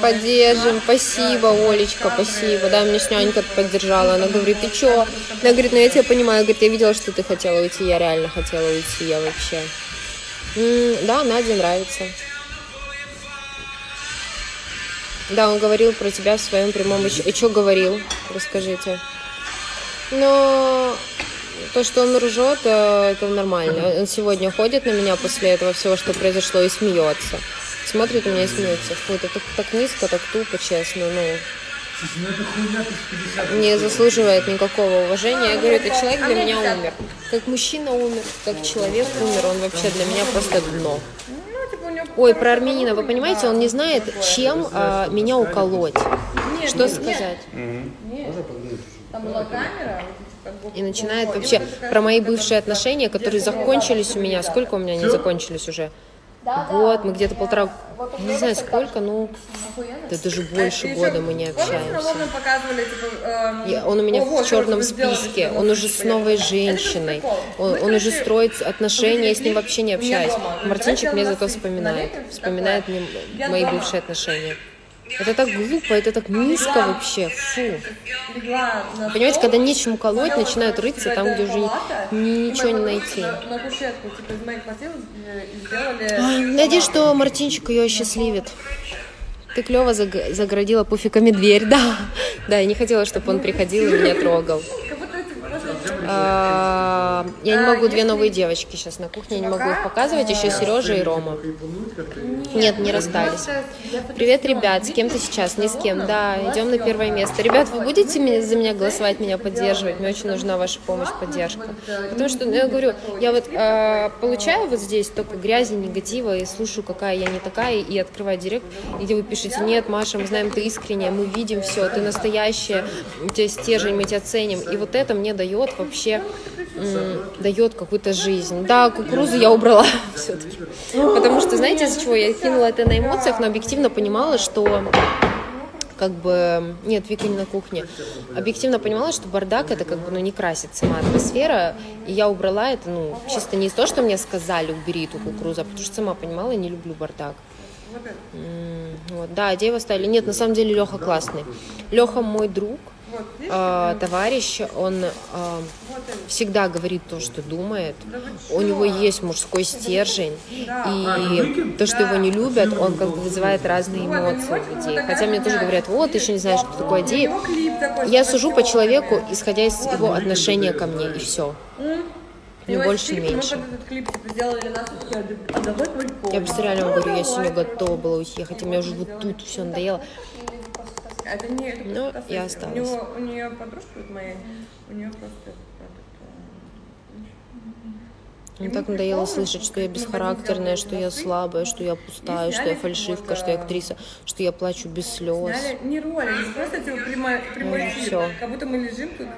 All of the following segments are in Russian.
Поддержим, спасибо, Олечка, спасибо. Да, мне нянька поддержала. Она говорит, ты чё? Она говорит, ну я тебя понимаю, говорит, я видела, что ты хотела уйти, я реально хотела уйти, я вообще. Да, Наде нравится. Да, он говорил про тебя в своем прямом эфире. И что говорил? Расскажите. Но то, что он ржет, э, это нормально. Он сегодня ходит на меня после этого всего, что произошло, и смеется. Смотрит на меня и смеется. Фу, это так, так низко, так тупо, честно. Ну, ну это хуйня, ты 50 не заслуживает никакого уважения. Я говорю, этот человек для меня умер. Как мужчина умер, как человек умер, он вообще для меня просто дно. Ой, про армянина, вы понимаете, он не знает, чем а, меня уколоть. Что сказать? Там была камера, И начинает вообще про мои бывшие отношения, которые закончились у меня. Сколько у меня они закончились уже? Год, мы где-то полтора, не знаю сколько, ну, да даже больше года мы не общаемся. Показывали, типа, эм, он у меня «О, вот, в черном списке, типа, он вот, уже с новой женщиной, он, он уже строит отношения, я с ним вообще не общаюсь. Он Мартинчик мне зато вспоминает, вспоминает мне мои бывшие отношения. Это так глупо, это так низко вообще, фу. Понимаете, когда нечем уколоть, взяла, начинают рыться там, где уже ничего не найти. Надеюсь, что Мартинчик ее осчастливит. Ты клево загородила пуфиками дверь, да. Да, я не хотела, чтобы он приходил и меня трогал. Как будто эти просто- А, Я не могу, две новые девочки сейчас на кухне, я не могу их показывать, еще Сережа и Рома. Нет, не расстались. Привет, ребят, с кем ты сейчас? Ни с кем, да, идем на первое место. Ребят, вы будете меня- за меня голосовать, меня поддерживать? Мне очень нужна ваша помощь, поддержка. Потому что, ну, я говорю, я вот э, получаю вот здесь только грязи, негатива, и слушаю, какая я не такая, и открываю директ, и где вы пишете, нет, Маша, мы знаем, ты искренняя, мы видим все, ты настоящая, у тебя стержень, мы тебя ценим. И вот это мне дает вообще, м, дает какую-то жизнь. Да, кукурузу я убрала все-таки. Потому что, знаете, из-за чего я кинула это на эмоциях, но объективно понимала, что как бы, нет, Вика не на кухне, объективно понимала, что бардак это как бы, ну, не красит сама атмосфера, и я убрала это, ну, чисто не из того, что мне сказали, убери эту кукурузу, а потому что сама понимала, не люблю бардак. Вот, да, дерево ставили. Нет, на самом деле Леха классный. Леха мой друг, э, товарищ, он э, всегда говорит то, что думает. У него есть мужской стержень, и то, что его не любят, он как бы вызывает разные эмоции у людей. Хотя мне тоже говорят, вот, ты еще не знаешь, что такое такой, Я сужу по человеку, исходя из его отношения ко мне, и все. Него больше, клип, меньше. Типа, а. Я представляю, я говорю, я сегодня готова была уехать, и мне уже вот тут все надоело. Это не, это Ну, я осталась. У, него, у нее подружка вот моя, у нее просто этот, Мне так надоело слышать, что я бесхарактерная, что я слабая, что я пустая, что я фальшивка, что я актриса, что я плачу без слез. Не роль, они просто типа прямой, прямой эфир. Как будто мы лежим тут,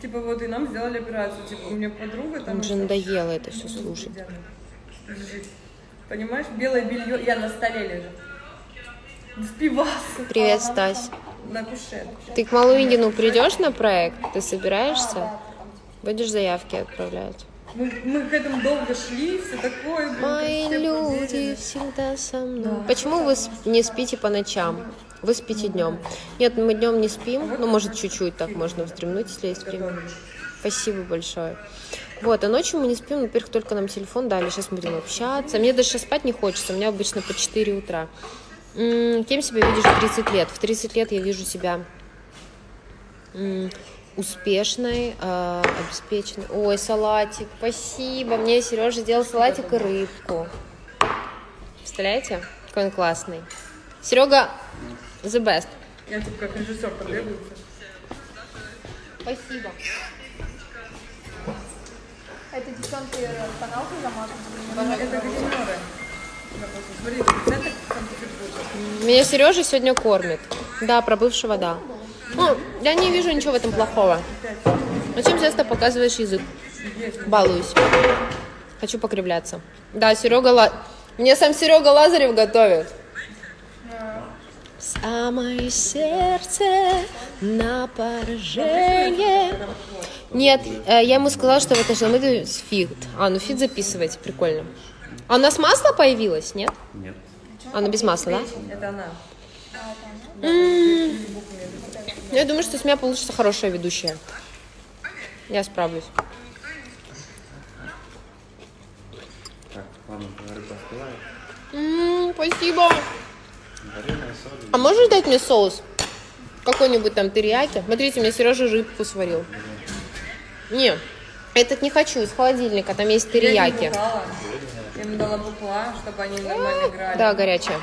типа вот и нам сделали операцию. Типа у меня подруга там. Уже надоело это все слушать. Понимаешь, белое белье, я на столе лежу. С пивасом. Привет, Стась. На кушетке. Ты к Малуиндину придешь на проект? Ты собираешься? Будешь заявки отправлять? Мы, мы к этому долго шли, все такое. блин, Мои все люди поверили. всегда со мной. Почему вы не спите по ночам? Вы спите днем. Нет, мы днем не спим. Ну, может, чуть-чуть так можно вздремнуть, если есть время. Спасибо большое. Вот, а ночью мы не спим, во-первых, только нам телефон дали, сейчас мы будем общаться. Мне даже сейчас спать не хочется, у меня обычно по 4 утра. Кем себя видишь в 30 лет? В 30 лет я вижу себя успешной, э, обеспеченной. Ой, салатик, спасибо. Мне Сережа сделал салатик и рыбку. Представляете? Какой он классный. Серега, the best. Я типа как режиссер побегаю. Спасибо. Это девчонки каналку замазывают. Это гримеры. Меня Сережа сегодня кормит. Да, про бывшего, да. Ну, я не вижу ничего в этом плохого. Зачем часто показываешь язык? Балуюсь. Хочу покривляться. Да, Серега Ла... Мне сам Серега Лазарев готовит. Самое сердце на поражение. Нет, э, я ему сказала, что в этом мы feat. А, ну feat записывайте, прикольно. А у нас масло появилось, нет? Нет. Оно без масла, да? Это она. Я думаю, что с меня получится хорошая ведущая. Я справлюсь. Так, ладно, рыба остывает. Спасибо. А можешь дать мне соус? Какой-нибудь там терияки? Смотрите, мне Сережа рыбку сварил. Не, этот не хочу, из холодильника, там есть Я не терияки. Я им дала букла, чтобы они нормально играли. Да, горячая.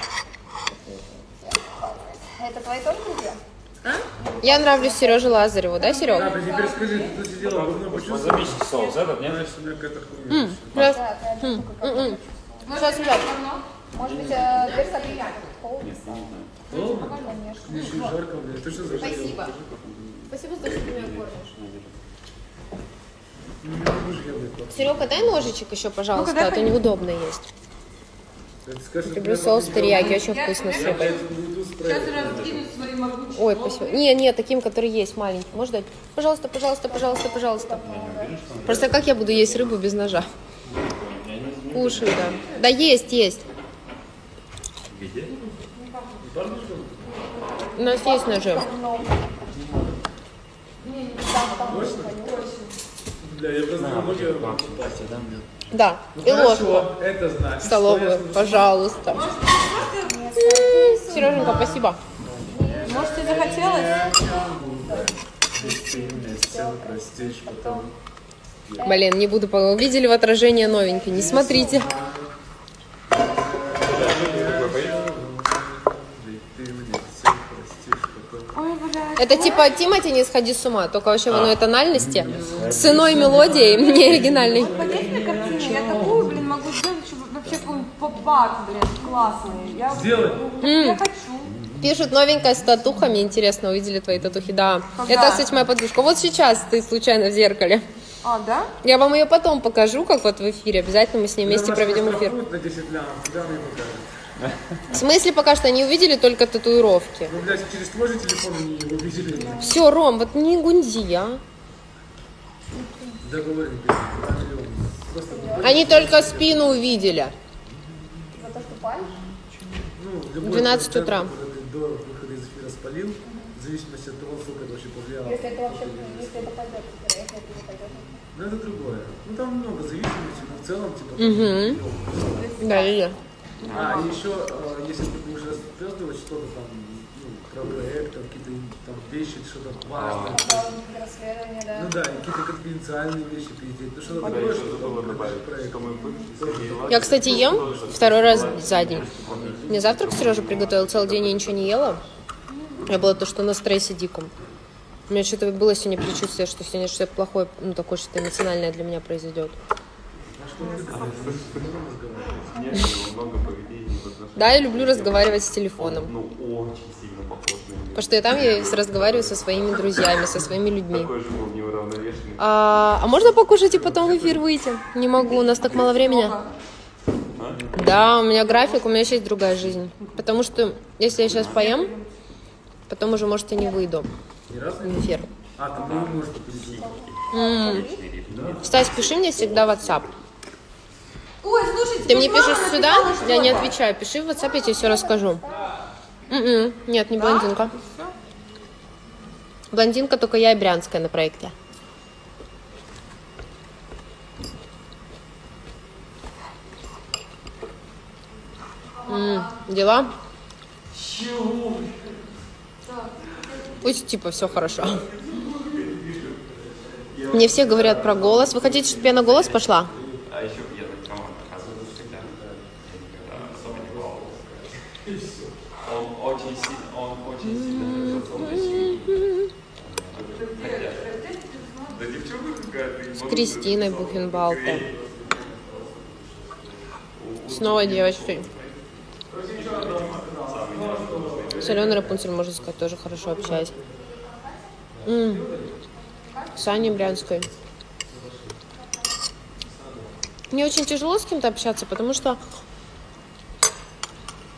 Это твои тоже друзья? Я нравлюсь Сереже Лазареву, да, Серега? Да, теперь скажи, ты тут сидела, давно почувствовала, Возобичный соус этот, нет? знаешь, у меня какая-то хуйня. Сейчас. Сейчас, сейчас. Может быть, э, дверь закрыта? Холодно? Холодно? Конечно. Мне еще жарко, блядь. Ты что за Спасибо. Спасибо, что ты меня кормишь. Серега, дай ножичек еще, пожалуйста, Ну-ка, а то неудобно есть. Люблю соус терияки, очень вкусно с рыбой. Ой, спасибо. Не, не, таким, который есть, маленький. Можешь дать? Пожалуйста, пожалуйста, пожалуйста, пожалуйста. Просто как я буду есть рыбу без ножа? Кушаю, да. Да есть, есть. У нас есть ножи. Бля, я просто не могу ее Пасти, да, мне? Да. Ну, И ложку. это значит, Столовую, пожалуйста. Сереженька, спасибо. Может, тебе захотелось? Блин, не буду. Увидели в отражение новенький. Не смотрите. Это типа Тимати не сходи с ума, только вообще в иной тональности. С иной мелодией, не оригинальной. Поделись мне картину, я такую, блин, могу сделать, чтобы вообще какой-нибудь поп-арт, блин, классный. Я, Сделай. я хочу. Пишут новенькая с татухами. Интересно, увидели твои татухи? Да. Когда? Это, кстати, моя подружка. Вот сейчас ты случайно в зеркале. А, да? Я вам ее потом покажу, как вот в эфире. Обязательно мы с ней вместе проведем эфир. На 10 лям, куда мне покажет? В смысле, пока что они увидели только татуировки. Ну, блядь, через твой же телефон они его увидели. Все, Ром, вот не гунди, а. Договор не пишет, это миллион. Просто, Они только спину увидели. За то, что палишь? ну, любой 12 контент, утра. до выхода из эфира спалил, в зависимости от того, сколько это вообще повлияло. Если это вообще, если это пойдет, вероятно, это не пойдет. Ну, это другое. Ну, там много зависимостей, но в целом, типа... Угу. Да, Лиля. А, и еще, э, если ты будешь распределывать что-то там, ну, про проект, какие-то там вещи, что-то важное. Расследование, да. Ну да, какие-то конфиденциальные вещи пиздеть. Ну, что-то такое, что там, проект. Я, кстати, ем второй раз за день. Мне завтрак Сережа приготовил, целый день я ничего не ела. Я была то, что на стрессе диком. У меня что-то было сегодня предчувствие, что сегодня что-то плохое, ну, такое что-то эмоциональное для меня произойдет. Да, я люблю разговаривать с телефоном. Ну, очень сильно похож на него. Потому что я там я разговариваю со своими друзьями, со своими людьми. А, а можно покушать и потом в эфир выйти? Не могу, у нас так мало времени. Да, у меня график, у меня еще есть другая жизнь. Потому что если я сейчас поем, потом уже, может, и не выйду в эфир. А, может перейти. Стась, пиши мне всегда в WhatsApp. Ой, слушайте, Ты мне пишешь сюда, я не отвечаю. Пиши в WhatsApp, я тебе все расскажу. М-м, Нет, не блондинка. Блондинка только я и Брянская на проекте. М, Дела? Пусть типа все хорошо. Мне все говорят про голос. Вы хотите, чтобы я на голос пошла? А еще я так команда оказывается всегда. Я никогда особо не баловался. Он очень сильно, он очень сильно превзошел Хотя. Да девчонка какая-то. С Кристиной Бухенбалте. Снова девочкой. С Аленой Рапунцель, можно сказать, тоже хорошо общаюсь. М. С Аней Брянской. Мне очень тяжело с кем-то общаться, потому что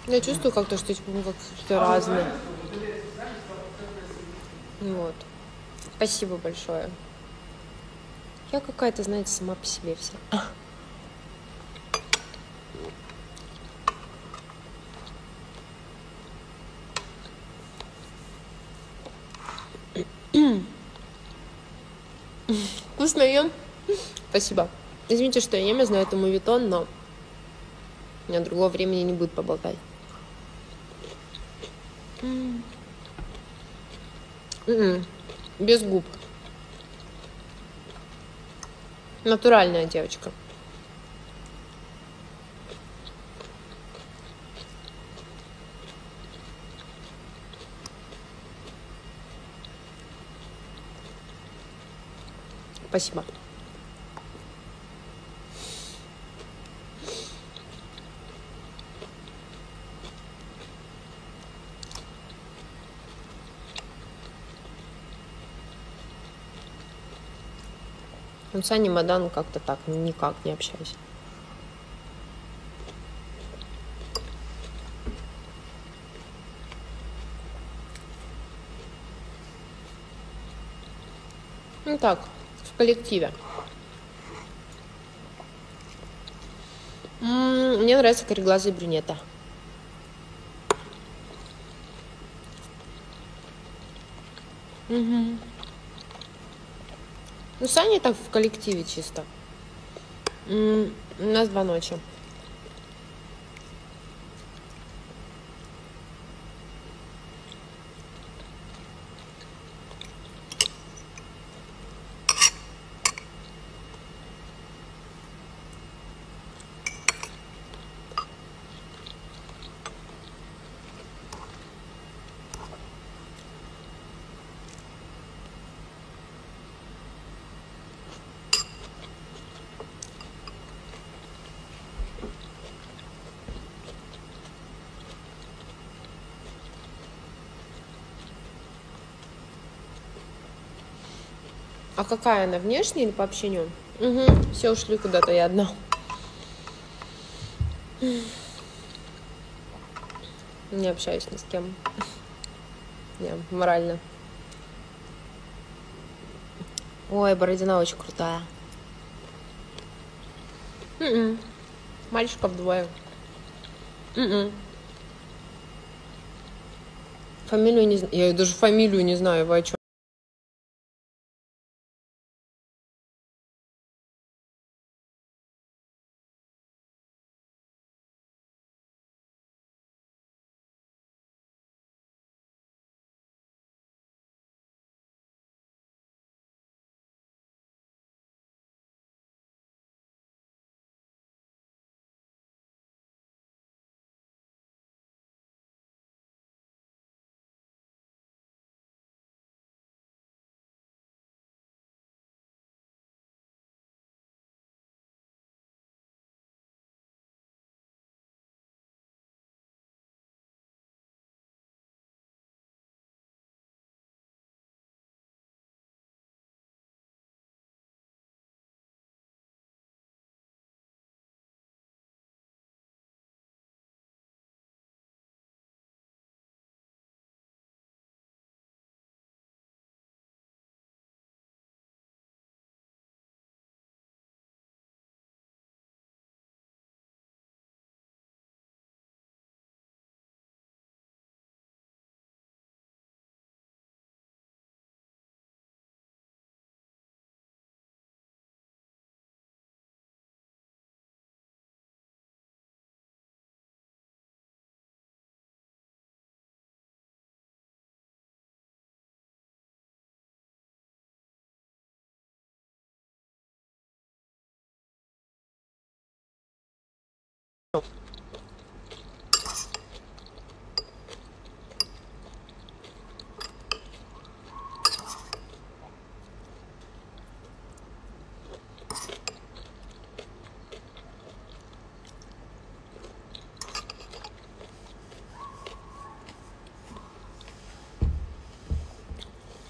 я чувствую как-то, что типа, мы как-то разные. Вот. Спасибо большое. Я какая-то, знаете, сама по себе вся. Вкусно ем. Спасибо. Извините, что я ем, я знаю, это мувитон, но у меня другого времени не будет поболтать. М-м. Без губ. Натуральная девочка. Спасибо. Ну, с Аней Мадан как-то так, никак не общаюсь. Ну так, в коллективе. Мне нравятся кореглазые брюнета. Мгм. Ну, с Аней так в коллективе чисто. У нас два ночи. А какая она, внешне или по общению? Угу, все ушли куда-то, я одна. Не общаюсь ни с кем. Не, морально. Ой, Бородина очень крутая. М-м. Мальчиков двое. М-м. Фамилию не знаю. Я даже фамилию не знаю, вы о чём?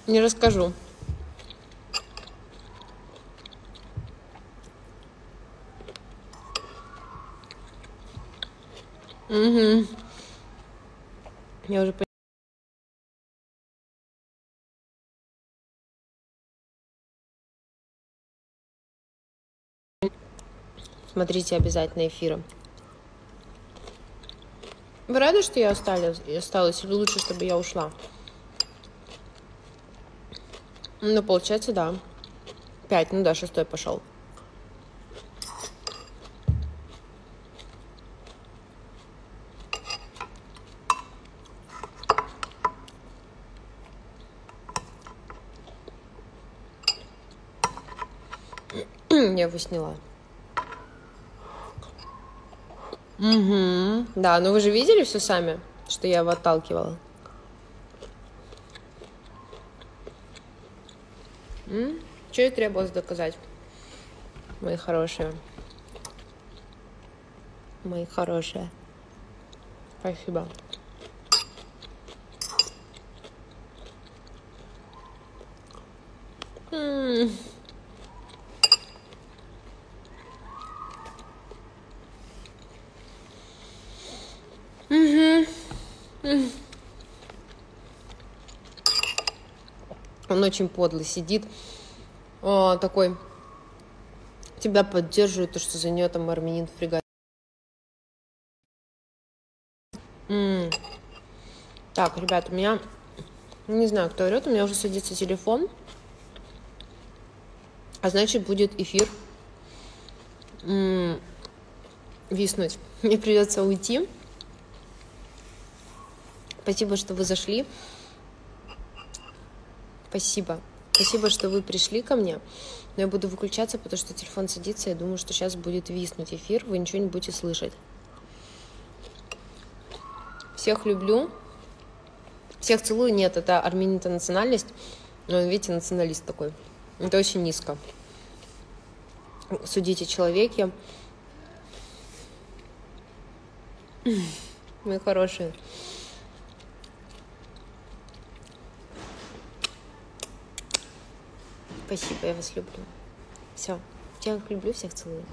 Не расскажу. Угу. Я уже пон- Смотрите обязательно эфиры. Вы рады, что я осталась, осталась или лучше, чтобы я ушла? Ну, получается, да. Пять, ну да, шестой пошел. Я его сняла. Угу. Да, ну вы же видели все сами, что я его отталкивала? Что и требовалось доказать? Мои хорошие. Мои хорошие. Спасибо. М. Он очень подлый сидит, а, такой тебя поддерживает, то, что за нее там армянин фрегат. М. Так, ребят, у меня, не знаю, кто орет, у меня уже садится телефон, а значит будет эфир м, виснуть. Мне придется уйти. Спасибо, что вы зашли. Спасибо. Спасибо, что вы пришли ко мне. Но я буду выключаться, потому что телефон садится. Я думаю, что сейчас будет виснуть эфир. Вы ничего не будете слышать. Всех люблю. Всех целую. Нет, это армянин это национальность. Но видите, националист такой. Это очень низко. Судите человеке. Мои хорошие. Спасибо, я вас люблю. Все. Всех люблю, всех целую.